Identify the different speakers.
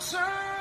Speaker 1: turn.